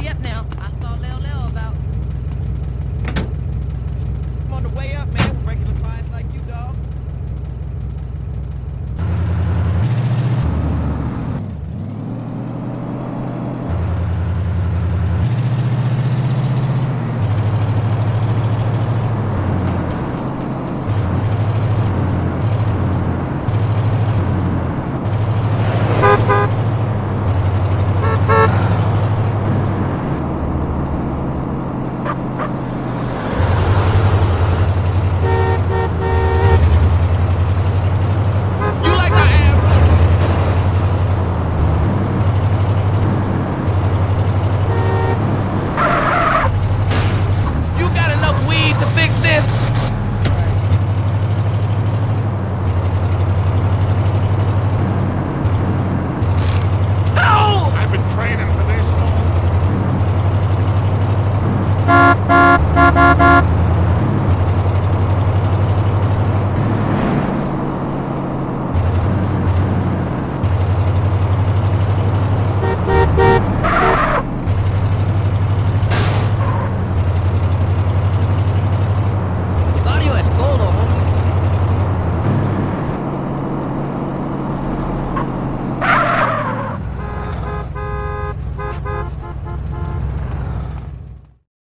Hurry up now. I saw Leo Leo about. I'm on the way up, man, regular clients like you, dog.